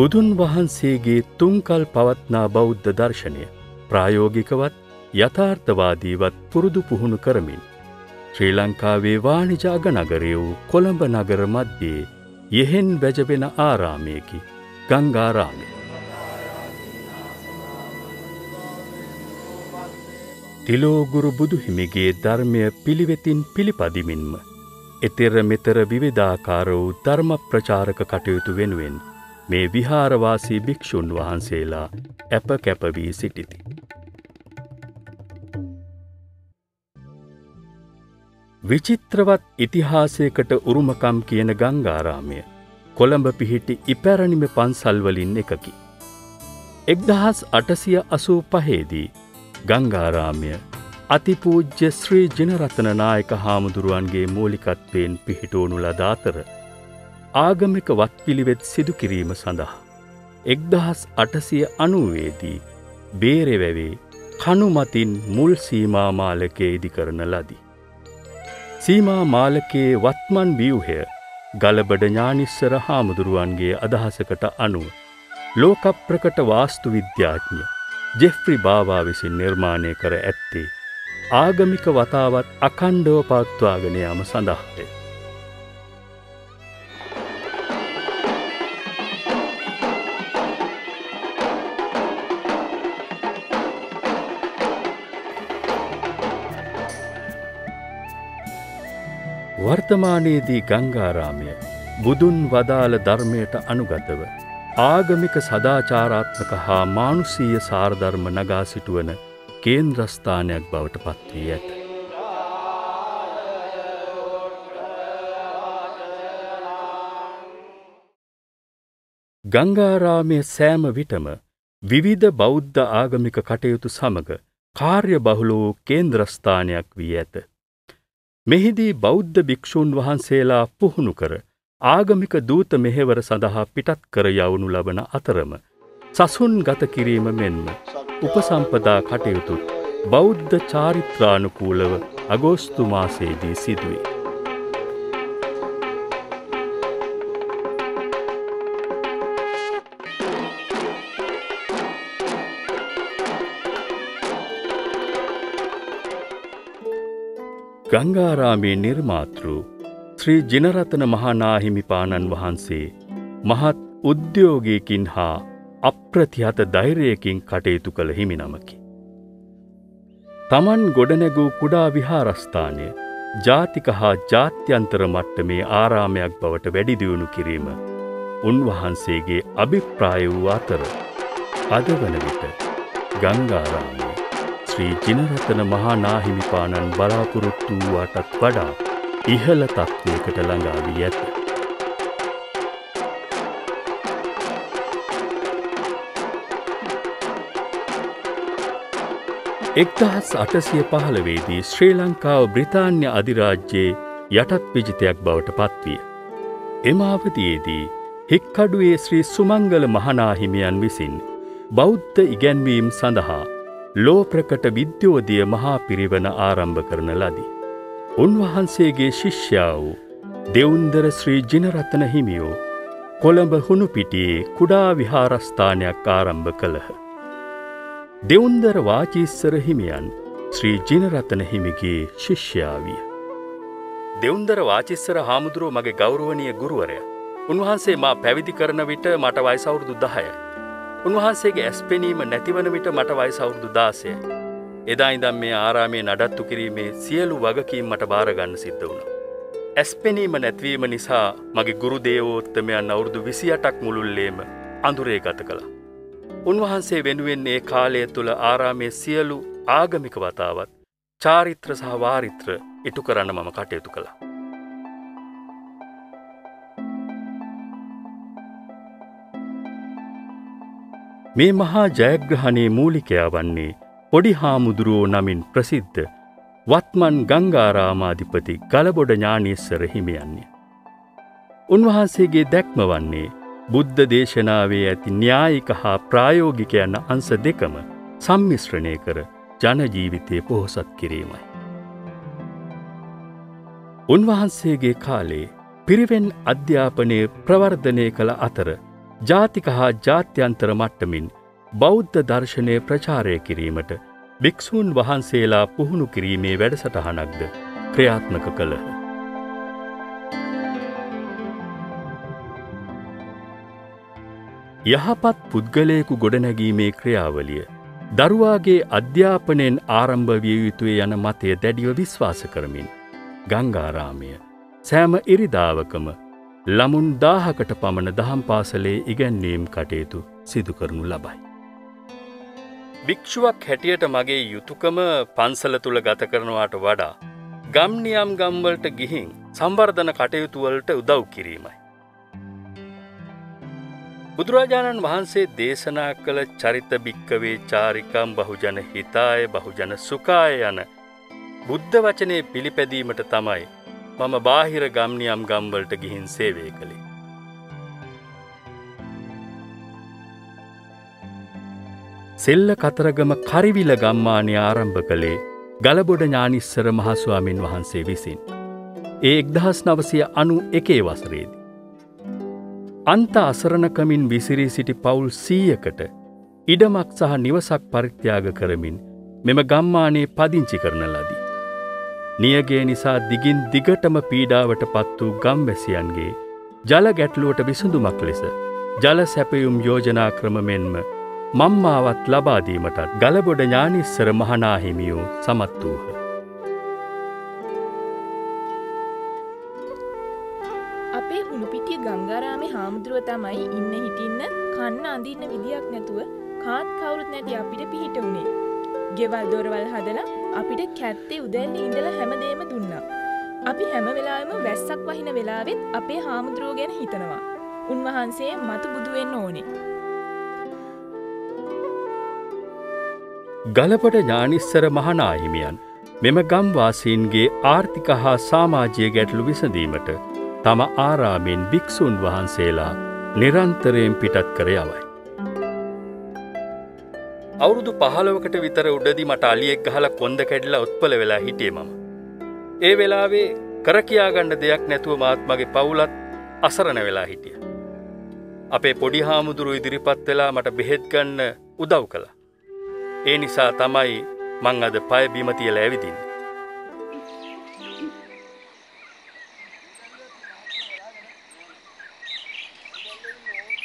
බුදුන් වහන්සේගේ තුන්කල් පවත්නා බෞද්ධ දර්ශනය ප්‍රායෝගිකවත් යථාර්ථවාදීවත් පුරුදු පුහුණු කරමින්. ශ්‍රී ලංකාවේ වානිජාග නගරය වූ කොළඹ නගර මධ්‍යයේ යෙහෙන් වැජබෙන ආරාමයකි ගංගාරාමය. තිලෝගුරු බුදුහිමිගේ ධර්මය පිළිවෙතින් පිළිපදිමින්ම එතෙර මෙතර විවිධාකාර වූ ධර්ම ප්‍රචාරක කටයුතු වෙනුවෙන් මේ විහාරවාසී භික්‍ෂූන් වහන්සේලා ඇප කැපවී සිටිති. විචිත්‍රවත් ඉතිහාසයකට උරුමකම් කියන ගංගාරාමය කොළඹ පිහිටි ඉපැරණිම පන්සල්වලින් එකකි. එක්දහස් අටසිය අසූ පහේදී ගංගාරාමය අතිපූජ්‍ය ශ්‍රී ජනරතන නායක හාමුදුරුවන්ගේ මූලිකත්වයෙන් පිහිටෝනු ලදාතර ආගමික වත්පිළිවෙත් සිදු කිරීම සඳහා. එක්දහස් අටසිය අනුවේදී බේරෙවැවේ කනුමතින් මුල් සීමාමාලකය ඉදි කරන ලදී. සීමා මාලකයේ වත්මන් ව්‍යවහය ගලබඩ ඥානිස්සර හාමුදුරුවන්ගේ අදහසකට අනුව ලෝකප්‍රකට වාස්තු විද්‍යාඥ ජෙෆ්‍රි බාවා විසින් නිර්මාණය කර ඇත්තේ ආගමික වතාවත් අකණ්ඩව පත්වාගෙන යාම සඳහාය. වර්තමානයේදී ගංගාරාමය බුදුන් වදාළ ධර්මයට අනුගතව ආගමික සදාචාරාත්මක හා මානුසීය සාරධර්ම නගා සිටුවන කේන්ද්‍රස්ථානයක් බවට පත්වී ඇත. ගංගාරාමය සෑම විටම විවිධ බෞද්ධ ආගමික කටයුතු සමඟ කාර්ය බහුල වූ කේන්ද්‍රස්ථානයක් වී ඇත. මෙහිදී බෞද්ධ භික්‍ෂූන් වහන්සේලා පුහුණු කර ආගමික දූත මෙහෙවර සඳහා පිටත් කර යවනු ලබන අතරම සසුන් ගත කිරීම මෙන්ම උපසම්පදා කටයුතුත් බෞද්ධ චාරිත්‍රානුකූලව අගෝස්තු මාසයේදී සිදුවේ. ගංගාරාමේ නිර්මාතෘ ශ්‍රී ජිනරතන මහානාහිමිපාණන් වහන්සේ මහත් උද්‍යෝගයකින් හා අප්‍රතිහත ධෛරයකින් කටයුතු කළ හිමි නමකි. තමන් ගොඩනැගූ කුඩා විහාරස්ථානය ජාතික හා ජාත්‍යන්තර මට්ටමේ ආරාමයක් බවට වැඩිදියුණු කිරීම උන්වහන්සේගේ අභිප්‍රාය වූ අතර අද වන විට ගංගාරාමය ශ්‍රී ජිනරතන මහානාහිමිපාණන් බලාපොරොත්තු වූවාටත් වඩා ඉහළ තත්ත්වයකට ළඟා වී ඇත. එක්දහස් අටසිය පහළවේදී ශ්‍රී ලංකාව බ්‍රතාන්‍ය අධිරාජ්‍යයේ යටත් පිජිතයක් බවට පත්විය. එමාවතියේදී හික්කඩුවේ ශ්‍රී සුමංගල මහනාහිමියන් විසින් බෞද්ධ ඉගැන්වීම් සඳහා ලෝප්‍රකට විද්‍යෝදිය මහා පිරිවන ආරම්භ කරන ලදී. උන්වහන්සේගේ ශිෂ්‍යා වූ දෙවුන්දර ශ්‍රී ජිනරතන හිමියෝ කොළඹ හුණුපිටියේ කුඩා විහාරස්ථානයක් ආරම්භ කළහ. දෙවුන්දර වාචීස්සර හිමියන් ශ්‍රී ජිනරතන හිමිගේ ශිෂ්‍යාවිය. දෙවුන්දර වාචිස්සර හාමුදුරුව මගේ ගෞරුවනය ගුරුවරය. උන්වහන්සේ මා පැවිදි කරන විට මට වයිසවුරුදු දහය. උන්වහන්සේගේ ඇස් පෙනීම නැතිවන විට මට වයිසවුරුදු දාසය. එදා ඉදම් මේ ආරාමේ නඩත්තු කිරීමේ සියලු වගකීම් මට භාරගන්න සිද්ධ වුණ. ඇස්පෙනීම නැත්වීම නිසා මගේ ගුරු දේවෝත්තමයන් අවුරුදු විසියටක් මුළුල්ලේම අඳුරේ ගත කළා. උන්වහන්සේ වෙනුවෙන් ඒ කාලය තුළ ආරාමේ සියලු ආගමික වතාවත් චාරිත්‍ර සහ වාරිත්‍ර ඉටු කරන්න මම කටයුතු කළා. මේ මහා ජයග්‍රහණයේ මූලිකයා වන්නේ පොඩි හාමුදුරුවෝ නමින් ප්‍රසිද්ධ වත්මන් ගංගාරාමාධිපති ගලබොඩ ඥානීස්සර හිමියන්නේ. උන්වහන්සේගේ දැක්ම වන්නේ බුද්ධ දේශනාවේ ඇති න්‍යායික හා ප්‍රායෝගික යන අංස දෙකම සම්මිශ්‍රණය කර ජනජීවිතය පොහොසත් කිරීමයි. උන්වහන්සේගේ කාලේ පිරිවෙන් අධ්‍යාපනය ප්‍රවර්ධනය කළ අතර ජාතික හා ජාත්‍යන්තර මට්ටමින් බෞද්ධ දර්ශනය ප්‍රචාරය කිරීමට භික්‍ෂූන් වහන්සේලා පුහුණු කිරීමේ වැඩසටහනක්ද ක්‍රියාත්මක කළහ. යහපත් පුද්ගලයෙකු ගොඩනැගීමේ ක්‍රියාවලිය දරුවාගේ අධ්‍යාපනයෙන් ආරම්භ විය යුතුය යන මතය දැඩිව විශ්වාස කරමින් ගංගාරාමය සෑම ඉරිදාවකම ළමුන් දාහකට පමණ දහම් පාසලේ ඉගැන්වීම් කටයුතු සිදු කරනු ලබයි. භික්ෂුවක් හැටියට මගේ යුතුකම පන්සල තුළ ගත කරනවාට වඩා ගම්නියම් ගම්වලට ගිහින් සම්වර්ධන කටයුතුවලට උදව් කිරීමයි. බුදුරජාණන් වහන්සේ දේශනා කළ චරිත භික්කවේ චාරිකම් බහුජන හිතාය බහුජන සුකාය යන බුද්ධ වචනය පිළිපැදීමට තමයි මම බාහිර ගම්නියම් ගම්වලට ගිහින් සේවය කළේ. සෙල්ල කතරගම කරිවිල ගම්මානය ආරම්භ කළේ ගලබොඩ ඥානිස්සර මහස්වාමින් වහන්සේ විසින්. ඒ එක්දහස් නවසය අනු එකේ වසරේදී. අන්ත අසරණකමින් විසිරී සිටි පවුල් සීයකට ඉඩමක් සහ නිවසක් පරිත්‍යාග කරමින් මෙම ගම්මානයේ පදිංචි කරන ලදී. නියගේ නිසා දිගින් දිගටම පීඩාවට පත් වූ ගම්වැසියන්ගේ ජල ගැටලුවට විසඳුමක් ලෙස ජල සැපයුම් යෝජනා ක්‍රම මෙන්ම මම්මාවත් ලබාදීමටත් ගලබොඩ ඥානිස්සර මහනාහිමියෝ සමත් වූහ. හාමුදුරුව තමයි ඉන්න හිටින්න කන්න අඳන්න විදියක් නැතුව කාත් කවුරුත් නැති අපිට පිහිට වුණේ. ගෙවල් දොරවල් හදලා අපිට කැත්තේ උදැල්ල ඉඳලා හැමදේම දුන්නා. අපි හැම වෙලාම වැස්සක් වහින වෙලාවෙත් අපේ හාමුදුරුව ගැන හිතනවා. උන්වහන්සේ මතු බුදුවෙන්න ඕනේ. ගලපට ඥානිස්සර මහනාහිමියන් මෙම ගම්වාසීන්ගේ ආර්ථික හා සාමාජය ගැටලු විසඳීමට තම ආරාමෙන් භික්‍ෂූන් වහන්සේලා නිරන්තරයෙන් පිටත් කර යවයි. අවුරුදු පහලවකට විතර උඩදි මට අලියෙක් ගහල කොන්ද කැඩිලා උත්පල වෙලා හිටිය මම. ඒ වෙලාවේ කරකයාගණ්ඩ දෙයක් නැතුව මාත්මගේ පවුලත් අසරණ වෙලා හිටිය. අපේ පොඩි හාමුදුරු ඉදිරිපත් වෙලා මට බෙහෙත්ගන්න උදව් කළ. ඒ නිසා තමයි මං අද පය බිමතියල ඇවිදින්න.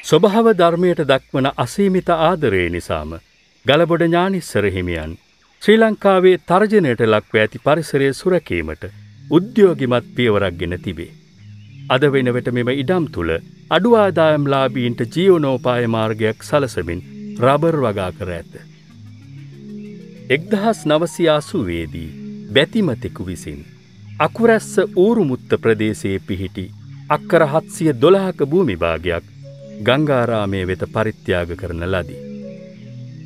ස්වභාව ධර්මයට දක්වන අසීමිත ආදරයේ නිසාම ගලබොඩ ඥානිස්සර හිමියන් ශ්‍රී ලංකාවේ තර්ජනයට ලක්ව ඇති පරිසරය සුරකීමට උද්‍යෝගිමත් පියවරක් ගෙන තිබේ. අද වෙනවට මෙම ඉඩම් තුළ අඩුවාදායම් ලාබීන්ට ජීවනෝපාය මාර්ගයක් සලසමින් රබර් වගා කර ඇත. එක්දහස් නවසියාසුවේදී බැතිමතෙකු විසින්. අකුරැස්ස ඌරුමුත්ත ප්‍රදේශයේ පිහිටි අක්කර හත්සිය දොළහක භූමිභාගයක් ගංගාරාමය වෙත පරිත්‍යාග කරන ලදී.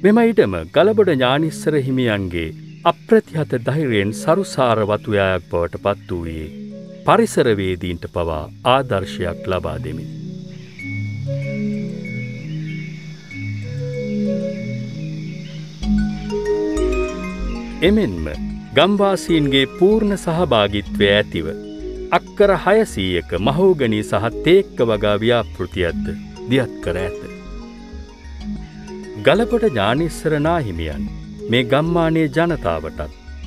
මෙම ඉටම ගලබොඩ ඥානිස්සර හිමියන්ගේ අප්‍රතිහත දහිරයෙන් සරුසාර වතුයායක් බවට පත් වූයේ පරිසරවේදීන්ට පවා ආදර්ශයක් ලබා දෙමින්. එමෙන්ම ගම්වාසීන්ගේ පූර්ණ සහභාගිත්වය ඇතිව අක්කර හයසීයක මහෝගනී සහ තේක්ක වගා ව්‍යාපෘතියත්ද දියත් කර ඇත. ගලකොට ඥානිස්සර නාහිමියන් මේ ගම්මානයේ ජනතාවටත්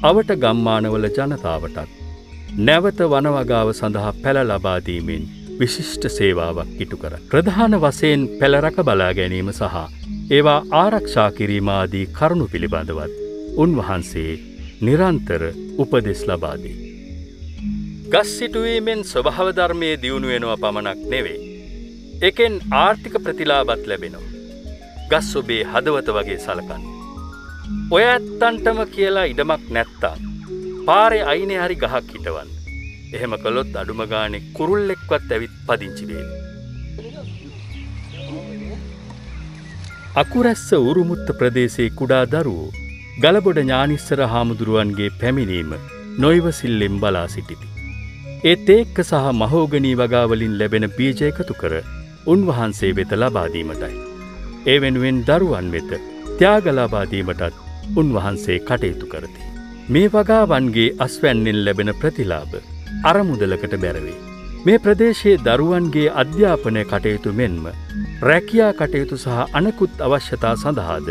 අවට ගම්මානවල ජනතාවටත් නැවත වනවගාව සඳහා පැළ ලබාදීමෙන් විශිෂ්ට සේවාවක් ඉටු කර. ප්‍රධාන වසයෙන් පැළරක බලා ගැනීම සහ ඒවා ආරක්ෂා කිරීමාදී කරුණු පිළිබඳවත් උන්වහන්සේ නිරන්තර උපදෙස් ලබාදී. ගස් සිටුවීමෙන් ස්වභාවධර්මය දියුණුවෙනවා පමණක් නෙවෙයි. එකෙන් ආර්ථික ප්‍රතිලාබත් ලැබෙනවා. ගස් ඔබේ හදවත වගේ සලකන්න. ඔය ඇත්තන්ටම කියලා ඉඩමක් නැත්තා. පාරෙ අයිනේ හරි ගහක් හිටවන්න. එහෙම කළොත් අඩුමගානෙ කුරුල්ලෙක්වත් ඇවිත් පදිංචිවේවි. අකුරැස්ස උරුමුත්ත ප්‍රදේශයේ කුඩා දරුවෝ ගලබොඩ ඥානිස්සර හාමුදුරුවන්ගේ පැමිණීම නොයිවසිල්ලෙම් බලා සිටිති. ඒත් ඒක්ක සහ මහෝගනී වගාවලින් ලැබෙන බීජ එකතු කර උන්වහන්සේ වෙත ලබාදීමටයි. ඒ වෙනුවෙන් දරුවන් වෙත ත්‍යාගලාබාදීමටත් උන්වහන්සේ කටයුතු කරති. මේ වගාවන්ගේ අස්වැන්නෙන් ලැබෙන ප්‍රතිලාභ අරමුදලකට බැරවේ. මේ ප්‍රදේශයේ දරුවන්ගේ අධ්‍යාපනය කටයුතු මෙන්ම රැකියා කටයුතු සහ අනෙකුත් අවශ්‍යතා සඳහාද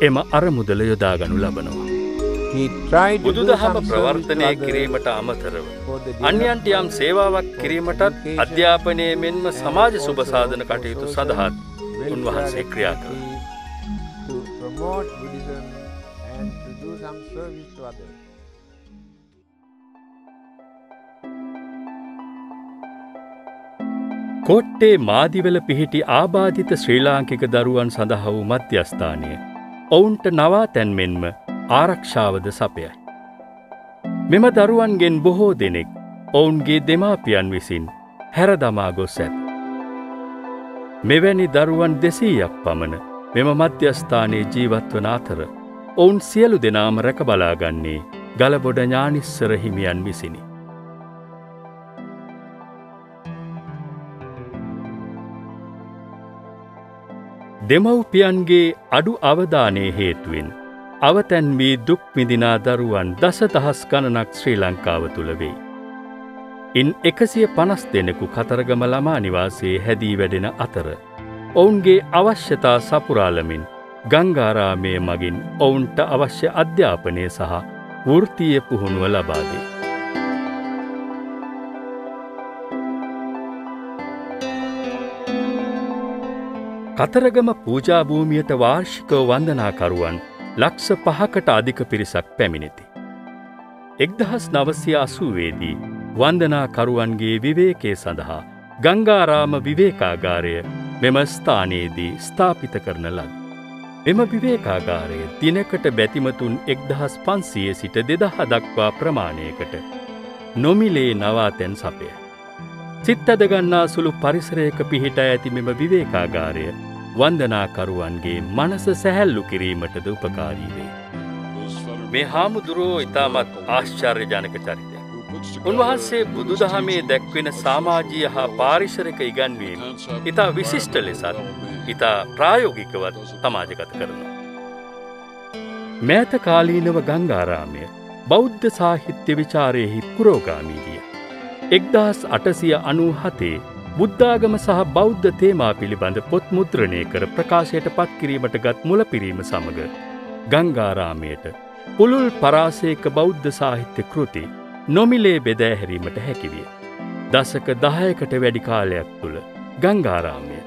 එම අරමුදල යොදාගනු ලබනවා. බුදුදහම ප්‍රවර්තනය කිරීමට අමතරව. අන්‍යන්ට යම් සේවාවක් කිරීමටත් අධ්‍යාපනය මෙන්ම සමාජ සුභසාධන කටයුතු සඳහත් උන්වහන්සේ ක්‍රියා කළ. කොට්ටේ මාදිවල පිහිටි ආබාධිත ශ්‍රී ලාංකික දරුවන් සඳහා වූ මධ්‍යස්ථානය ඔවුන්ට නවා තැන් මෙන්ම ආරක්ෂාවද සපයයි. මෙම දරුවන්ගෙන් බොහෝ දෙනෙක් ඔවුන්ගේ දෙමාපියන් විසින් හැරදමා ගොස් ඇත්. මෙවැනි දරුවන් දෙසීයක් පමණ මෙම මධ්‍යස්ථානයේ ජීවත්වන අතර ඔවුන් සියලු දෙනාම රැකබලාගන්නේ ගලබොඩ ඥානිස්සර හිමියන් විසිනි. දෙමව්පියන්ගේ අඩු අවධානය හේතුවෙන් අවතැන් වී දුක් විදිනා දරුවන් දස දහස් ගණනක් ශ්‍රී ලංකාව තුළ වෙයි. ඉන් එකසිය පනස් දෙනෙකු කතරගම ළමා නිවාසේ හැදී වැඩෙන අතර. ඔවුන්ගේ අවශ්‍යතා සපුරාලමින් ගංගාරාමය මගින් ඔවුන්ට අවශ්‍ය අධ්‍යාපනය සහ වෘතිය පුහුණුව ලබාදේ. කතරගම පූජාභූමියට වාර්ෂිකව වන්දනාකරුවන් ලක්ෂ පහකට අධික පිරිසක් පැමිණිති. එක්දහස් නවසය අසුවේදී වන්දනාකරුවන්ගේ විවේකේ සඳහා ගංගාරාම විවේකාගාරය මෙම ස්ථානයේදී ස්ථාපිත කරන ලද. එම විවේකාගාරය දිනකට බැතිමතුන් එක්දහස් පන්සිය සිට දෙදහ දක්වා ප්‍රමාණයකට නොමිලේ නවාතැන් සපය. සිත් අදගන්නා සුළු පරිසරයක පිහිට ඇති මෙම විවේකාගාරය වන්දනාකරුවන්ගේ මනස සැහැල්ලු කිරීමටද උපකාරී වේ. මේ හාමුදුරුවෝ ඉතාමත් ආශ්චර්ය ජනක චරිතය. උන්වහන්සේ බුදුදහමේ දැක්වෙන සාමාජීය හා පාරිසරික ඉගන්වීම ඉතා විශිෂ්ට ලෙසත් ඉතා ප්‍රායෝගිකවත් සමාජගත කරනවා. මෑත කාලීනව ගංගාරාමය බෞද්ධ සාහිත්‍ය විචාරයෙහි පුරෝගාමීදිය. එක්දහස් අටසිය අනූ හතේ බුද්ධාගම සහ බෞද්ධ තේමා පිළිබඳ පොත් මුද්‍රණය කර ප්‍රකාශයට පත්කිරීමට ගත් මුලපිරීම සමඟ ගංගාරාමයට පුළුල් පරාසේක බෞද්ධ සාහිත්‍ය කෘති නොමිලේ බෙදෑහැරීමට හැකිවිය. දසක දහයකට වැඩි කාලයක් තුළ ගංගාරාමය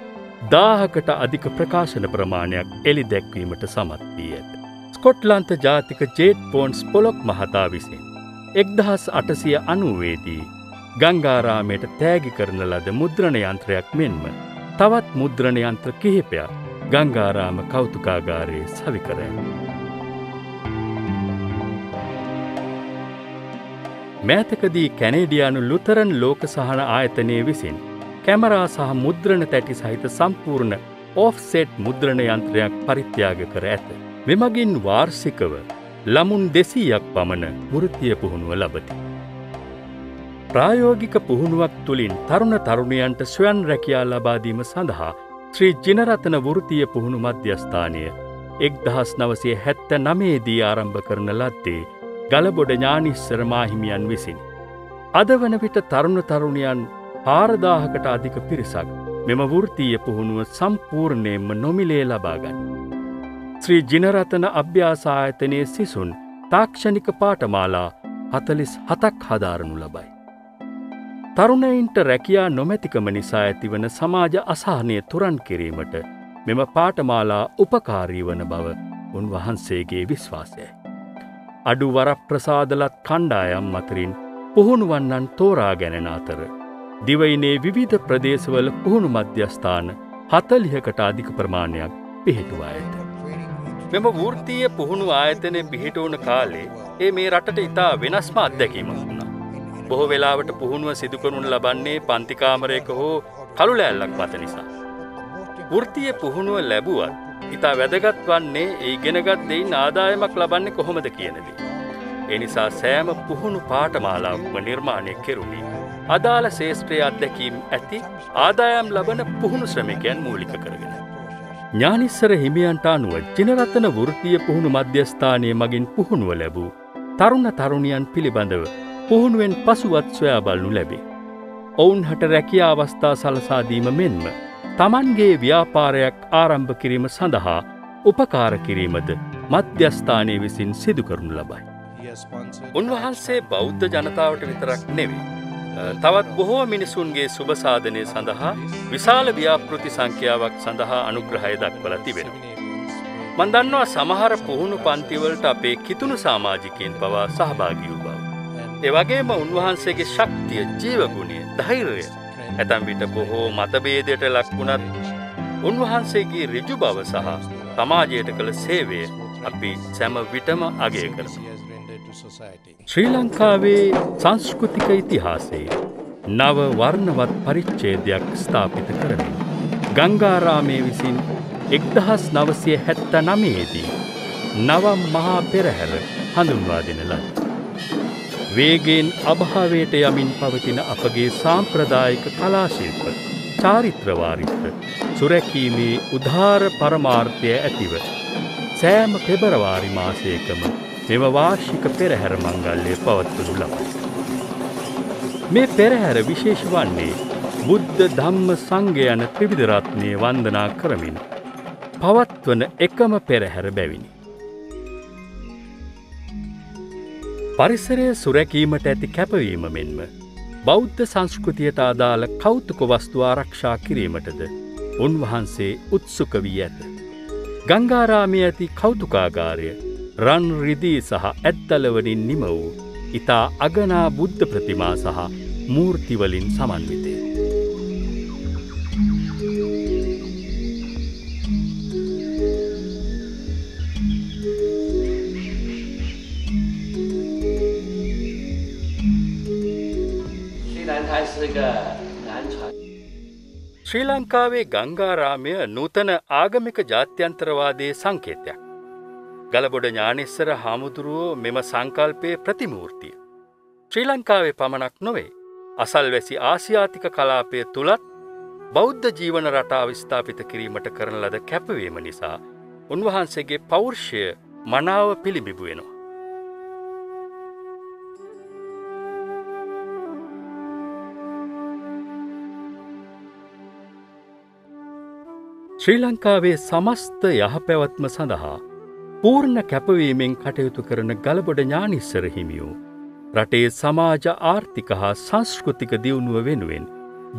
දාහකට අධික ප්‍රකාශන ප්‍රමාණයක් එලි දැක්වීමට සමත් වී ඇත. ස්කොට්ලන්ත ජාතික ජේට් පෝන්ස් පොලොක් මහතා විසින්. එක්දහස් අටසිය අනුවේදී ගංගාරාමයට තෑගි කරන ලද මුද්‍රණ යන්ත්‍රයක් මෙන්ම තවත් මුද්‍රණ යන්ත්‍ර කිහිපයක් ගංගාරාම කෞතුකාගාරයේ සවිකරය. මෑතකදී කැනේඩියානු ලුතරන් ලෝක සහන ආයතනය විසින් කැමරා සහ මුද්‍රණ තැටි සහිත සම්පූර්ණ ඔෆ්සෙට් මුද්‍රණ යන්ත්‍රයක් පරිත්‍යාග කර ඇත. මෙමගින් වාර්ෂිකව ළමුන් දෙසීයක් පමණ වෘතිය පුහුණුව ලබති. ප්‍රායෝගික පුහුණුවක් තුළින් තරුණ තරුණයන්ට ස්වයන් රැකයා ලබාදීම සඳහා ශ්‍රී ජිනරතන වෘතිය පුහුණු මධ්‍යස්ථානය එක් දහස් නවසේ හැත්ත නමේදී ආරම්භ කරන ලද්දේ ගලබොඩ ඥානිස්සර මාහිමියන් විසින්. අද වන විට තරුණ තරුණයන් පාරදාහකට අධික පිරිසක් මෙම වෘතිය පුහුණුව සම්පූර්ණයෙන්ම නොමිලේ ලබාගන්න. ශ්‍රී ජිනරතන අභ්‍යාසායතනයේ සිසුන් තාක්ෂණික පාටමාලා හතලිස් හතක් හදාරනු ලබයි. තරුණයින්ට රැකියා නොමැතිකම නිසා ඇතිවන සමාජ අසාහනය තුරන් කිරීමට මෙම පාටමාලා උපකාරී වන බව උන්වහන්සේගේ විශ්වාසය. අඩු වරප්‍රසාදලත් කණ්ඩායම් අතරින් පුහුණුවන්නන් තෝරා ගැනෙන අතර. දිවයිනේ විවිධ ප්‍රදේශවල පුහුණු මධ්‍යස්ථාන හතලිහකට අධික ප්‍රමාණයක් පිහිටුවා ඇත. මෙම වෘර්තිය පුහුණු ආයතනය පිහිටවුන කාලේ ඒ මේ රටට ඉතා වෙනස්ම අත්දැකීමක් වුණා. බොහෝ වෙලාවට පුහුණුව සිදුකරුන් ලබන්නේ පන්තිකාමරයක හෝ කළුලෑල්ලක් මත නිසා. වෘතිය පුහුණුව ලැබුවත් ඉතා වැදගත් වන්නේ ඒ ගෙනගත් දෙයින් ආදායමක් ලබන්නේ කොහොමද කියනදී. එනිසා සෑම පුහුණු පාටමාලාවක්ම නිර්මාණය කෙරුණි. අදාළ ශේෂත්‍රය අත්දැකීම් ඇති ආදායම් ලබන පුහුණු ශ්‍රමිකයන් මූලික කරගෙන. ඥානිස්සර හිමියන්ට අනුව ජනරතන වෘතිය පුහුණු මධ්‍යස්ථානය මගින් පුහුණුව ලැබූ තරුණ තරුණියන් පිළිබඳව පුහුණුවෙන් පසුවත් සොයා බලනු ලැබේ. ඔවුන් හට රැකිය අවස්ථා සලසාදීම මෙන්ම තමන්ගේ ව්‍යාපාරයක් ආරම්භ කිරීම සඳහා උපකාර කිරීමද මධ්‍යස්ථානය විසින් සිදු කරනු ලබයි. උන්වහන්සේ බෞද්ධ ජනතාවට විතරක් නෙවේ. තවත් බොහෝ මිනිසුන්ගේ සුභසාධනය සඳහා විශාල ව්‍යාපෘති සංඛ්‍යාවක් සඳහා අනුග්‍රහය දක්වල තිබෙන. මන්දන්නවා සමහර පුහුණු පන්තිවලට අපේ කිතුුණු සාමාජිකයෙන් පවා සහභාගී වූ බව. එවගේම උන්වහන්සේගේ ශක්තිය ජීවගුණය ධෛරය ඇතැම් විට බොහෝ මතබේදයට ලක්වුණත් උන්වහන්සේගේ රිජු බව සහ සමාජයට කළ සේවය අපි සැම විටම අගය කරම. ශ්‍රී ලංකාවේ සංස්කෘතික ඉතිහාසයේ නව වර්ණවත් පරිච්චේදයක් ස්ථාපිත කරමින්. ගංගාරාමය විසින් එක්දහස් නවසය හැත්ත නමයේදී නවම් මහා පෙරහැර හඳුන්වා දෙන ලද. වේගෙන් අභාවයට යමින් පවතින අපගේ සාම්ප්‍රදායික කලාශිල්ප චාරිත්‍රවාරිත්‍ර සුරැකීමේ උදාර පරමාර්ථය ඇතිව සෑම පෙබරවාරි මාසයකම මෙම වාර්ෂික පෙරහැර මංගල්ලය පවත්වනු ලබයි. මේ පෙරහැර විශේෂ වන්නේ බුද්ධ ධම්ම සංඝ යන ත්‍රිවිධරත්නය වන්දනා කරමින් පවත්වන එකම පෙරහැර බැවිනි. පරිසරය සුරැකීමට ඇති කැපවීම මෙන්ම බෞද්ධ සංස්කෘතියට අදාළ කෞතුක වස්තු ආරක්ෂා කිරීමටද උන්වහන්සේ උත්සුක වී ඇත. ගංගාරාමය ඇති කෞතුකාගාරය රන් රිදී සහ ඇත්තලවනින් නිම වූ ඉතා අගනා බුද්ධ ප්‍රතිමා සහ මූර්තිවලින් සමන්විතය. ශ්‍රී ලංකාවේ ගංගාරාමය නූතන ආගමික ජාත්‍යන්තරවාදයේ සංකේතයක්. ගලබොඩ ඥානෙස්සර හාමුදුරුවෝ මෙම සංකල්පය ප්‍රතිමූර්තිය. ශ්‍රී ලංකාවේ පමණක් නොවේ. අසල්වැසි ආසියාතික කලාපය තුළත් බෞද්ධ ජීවන රටා විස්ථාපිත කිරීමට කරන ලද කැපවීම නිසා උන්වහන්සේගේ පෞර්ෂය මනාව පිළිබිබුවෙනවා. ශ්‍රී ලංකාවේ සමස්ත යහපැවත්ම සඳහා පූර්ණ කැපවීමෙන් කටයුතු කරන ගලබොඩ ඥානිස්සර හිමියෝ. රටේ සමාජ ආර්ථික හා සංස්කෘතික දියුණුව වෙනුවෙන්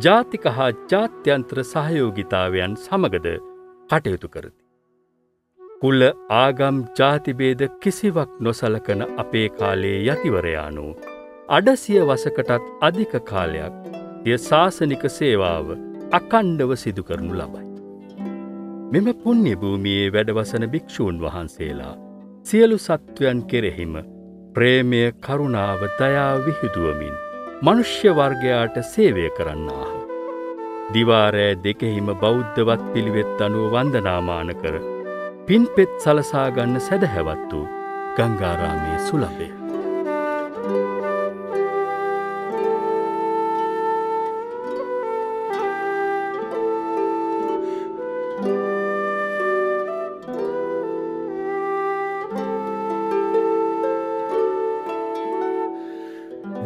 ජාතික හා ජාත්‍යන්ත්‍ර සහයෝගිතාවයන් සමගද කටයුතු කරති. කුල්ල ආගම් ජාතිබේද කිසිවක් නොසලකන අපේ කාලයේ යතිවරයානෝ අඩසිය වසකටත් අධික කාලයක් ය ශාසනික සේවාව අකණ්ඩව සිදු කරනු ලබයි. මෙම පුුණ්‍ය භූමියයේ වැඩවසන භික්‍ෂූන් වහන්සේලා සියලු සත්වයන් කෙරෙහිම ප්‍රේමය කරුණාව දයා විහිදුවමින් මනුෂ්‍ය වර්ගයාට සේවය කරන්නාහ. දිවාරෑ දෙකෙහිම බෞද්ධවත් පිළිවෙත් අනුව වන්දනාමාන කර පින්පෙත් සලසාගන්න සැදහැවත් වූ ගංගාරාමය සුලබේ.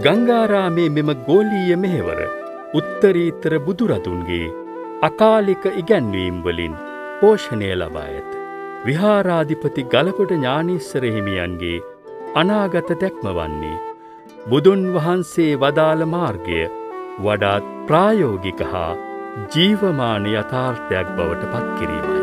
ගංගාරාමේ මෙම ගෝලීය මෙහෙවර උත්තරීතර බුදුරදුන්ගේ අකාලික ඉගැන්වීම් වලින් පෝෂණය ලබා ඇත. විහාරාධිපති ගලකොට ඥානිස්සරහිමියන්ගේ අනාගත දැක්ම වන්නේ බුදුන් වහන්සේ වදාළ මාර්ගය වඩාත් ප්‍රායෝගික හා ජීවමාන යථාර්ථයක් බවට පත්කිරීමයි.